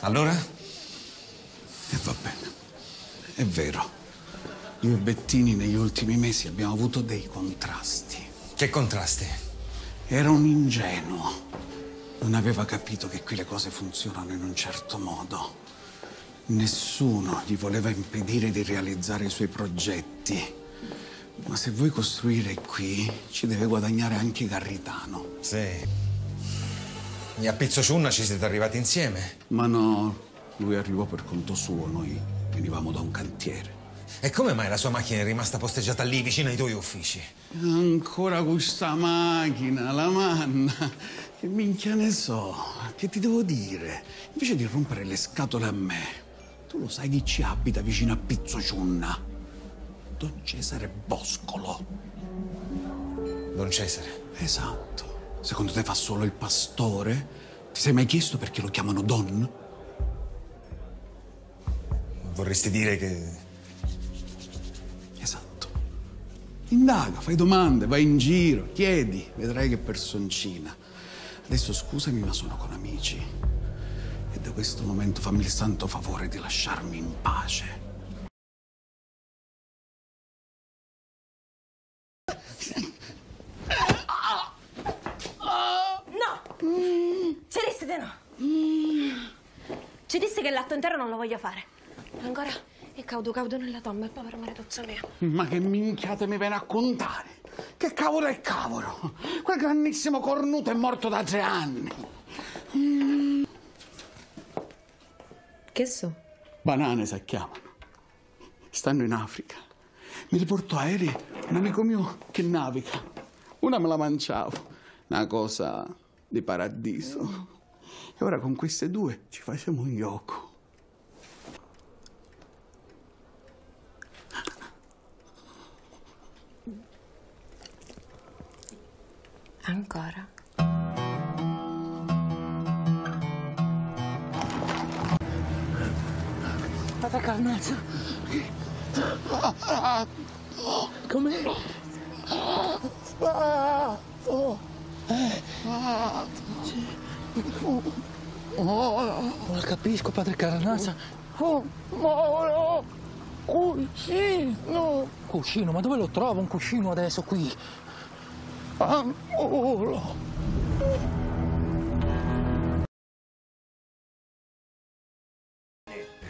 Allora? E va bene. È vero. Io e Bettini negli ultimi mesi abbiamo avuto dei contrasti. Che contrasti? Era un ingenuo. Non aveva capito che qui le cose funzionano in un certo modo. Nessuno gli voleva impedire di realizzare i suoi progetti. Ma se vuoi costruire qui, ci deve guadagnare anche Garritano. Sì. E a Pizzociunna ci siete arrivati insieme? Ma no, lui arrivò per conto suo, noi venivamo da un cantiere. E come mai la sua macchina è rimasta posteggiata lì vicino ai tuoi uffici? Ancora questa macchina, la manna. Che minchia ne so, che ti devo dire? Invece di rompere le scatole a me, tu lo sai chi ci abita vicino a Pizzociunna? Don Cesare Boscolo. Don Cesare? Esatto. Secondo te fa solo il pastore? Ti sei mai chiesto perché lo chiamano Don? Vorresti dire che... Esatto. Indaga, fai domande, vai in giro, chiedi, vedrai che personcina. Adesso scusami, ma sono con amici. E da questo momento fammi il santo favore di lasciarmi in pace. No! Ci disse di no. Ci disse che il latte intero non lo voglio fare. Ancora è caudo caudo nella tomba, il povero maritozzo mio. Ma che minchiate mi viene a contare? Che cavolo è cavolo? Quel grandissimo cornuto è morto da tre anni. Che so? Banane si chiamano. Stanno in Africa. Mi riportò aerei un amico mio che naviga. Una me la mangiavo. Una cosa di paradiso. E ora con queste due ci facciamo un gioco. Ancora? Padre Carnazzo. Come? Non la capisco, padre Carnazza. Moro, cuscino, Cuscino, ma dove lo trovo un cuscino adesso qui? angolo.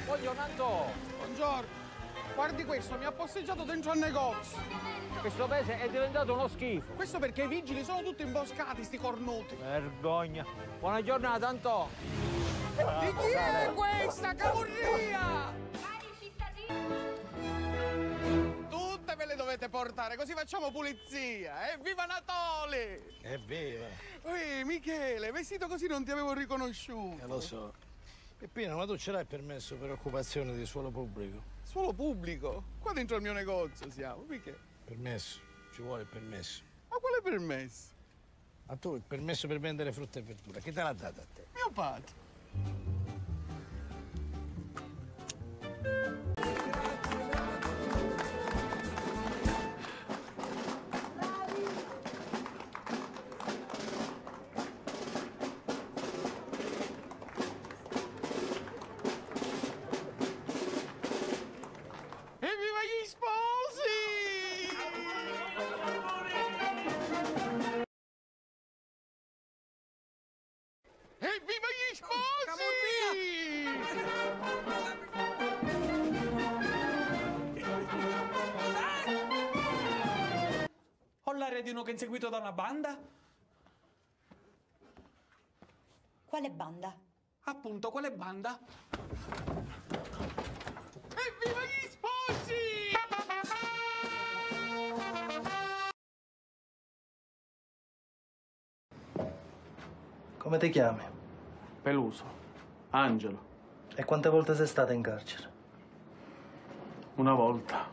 Voglio Nando! Buongiorno. Guardi questo, mi ha posteggiato dentro al negozio. Questo paese è diventato uno schifo. Questo perché i vigili sono tutti imboscati, sti cornuti. Vergogna. Buona giornata, Anto. Di chi è questa camurria? Tutte ve le dovete portare, così facciamo pulizia. Evviva Natale! Evviva! Ehi, Michele, vestito così non ti avevo riconosciuto. Eh, lo so. Peppino, ma tu ce l'hai permesso per occupazione di suolo pubblico? Suolo pubblico? Qua dentro al mio negozio siamo, mica. Permesso, ci vuole il permesso. Ma quale permesso? Ma tu il permesso per vendere frutta e verdura, chi te l'ha dato a te? Mio padre. L'aria di uno che è inseguito da una banda? Quale banda? Appunto, quale banda? Evviva gli sposi! Come ti chiami? Peluso. Angelo. E quante volte sei stata in carcere? Una volta.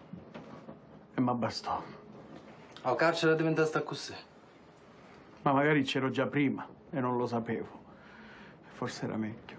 E mi bastò. A carcere è diventata così. Ma magari c'ero già prima e non lo sapevo. Forse era meglio.